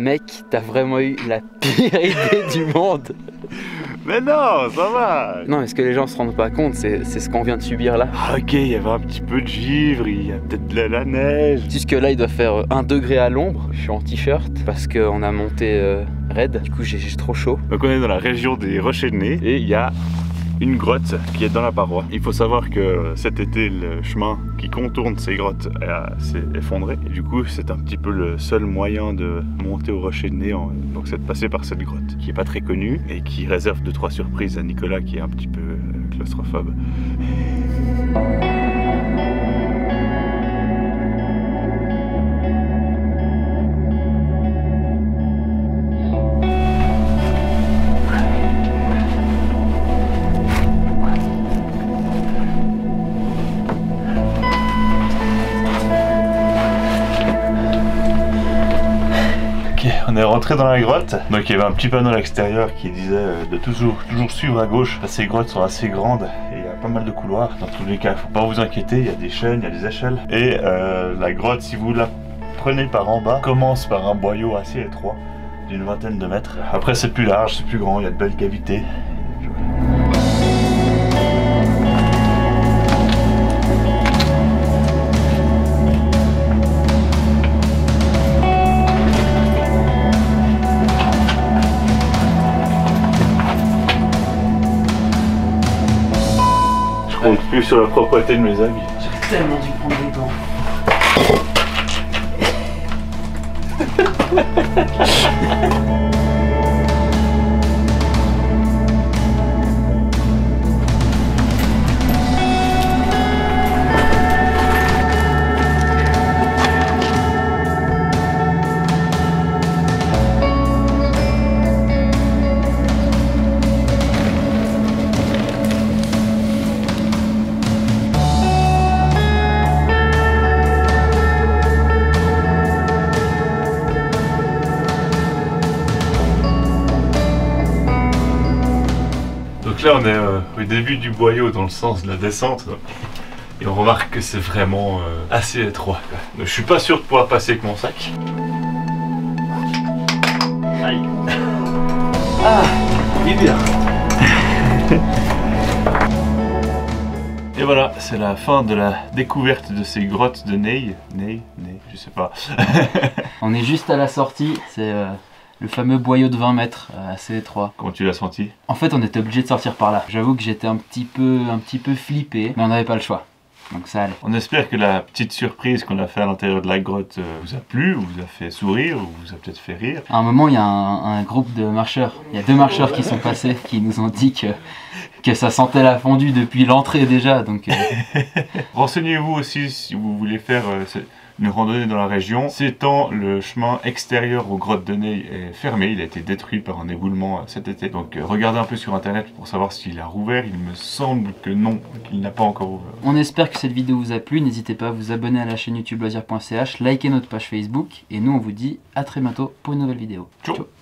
Mec, t'as vraiment eu la pire idée du monde. Mais non, ça va Non, mais ce que les gens se rendent pas compte, c'est c'est ce qu'on vient de subir là. Ah, Ok, il y avait un petit peu de givre, il y a peut-être de la, la neige. Jusque là, il doit faire 1 degré à l'ombre. Je suis en t-shirt parce qu'on a monté euh, raide. Du coup, j'ai j'ai trop chaud. Donc on est dans la région des Rochers de Nez et il y a une grotte qui est dans la paroi. Il faut savoir que cet été, le chemin qui contourne ces grottes a- s'est effondré. Du coup, c'est un petit peu le seul moyen de monter au Rocher de en- Donc c'est de passer par cette grotte qui est pas très connue et qui réserve deux trois surprises à Nicolas qui est un petit peu euh, claustrophobe. On est rentré dans la grotte. Donc il y avait un petit panneau à l'extérieur qui disait euh, de toujours, suivre à gauche. Ces grottes sont assez grandes et il y a pas mal de couloirs. Dans tous les cas, faut pas vous inquiéter, il y a des chaînes, il y a des échelles. Et euh, la grotte, si vous la prenez par en bas, commence par un boyau assez étroit d'une vingtaine de mètres. Après c'est plus large, c'est plus grand, il y a de belles cavités. Compte plus sur la propreté de mes habits. J'ai tellement dû prendre des gants. Donc là, on est euh, au début du boyau dans le sens de la descente. Et on remarque que c'est vraiment euh, assez étroit. je suis pas sûr de pouvoir passer avec mon sac. Aïe. Il est bien. Et voilà, c'est la fin de la découverte de ces grottes de Ney. Ney, Ney, je sais pas. On est juste à la sortie. C'est euh, le fameux boyau de 20 mètres, euh, assez étroit. Comment tu l'as senti? En fait, on était obligé de sortir par là. J'avoue que j'étais un petit peu, un petit peu flippé, mais on n'avait pas le choix. Donc ça allait. On espère que la petite surprise qu'on a fait à l'intérieur de la grotte euh, vous a plu, vous a fait sourire, ou vous a peut-être fait rire. À un moment, il y a un, un groupe de marcheurs. Il y a deux marcheurs qui sont passés, qui nous ont dit que, que ça sentait la fondue depuis l'entrée déjà. Donc euh, Renseignez-vous aussi si vous voulez faire euh, une randonnée dans la région. Ces temps, le chemin extérieur aux grottes de Ney est fermé. Il a été détruit par un éboulement cet été. Donc euh, regardez un peu sur internet pour savoir s'il a rouvert. Il me semble que non, qu'il n'a pas encore ouvert. on espère que cette vidéo vous a plu. N'hésitez pas à vous abonner à la chaîne YouTube loisir.ch, liker notre page Facebook. Et nous, on vous dit à très bientôt pour une nouvelle vidéo. Ciao. Ciao.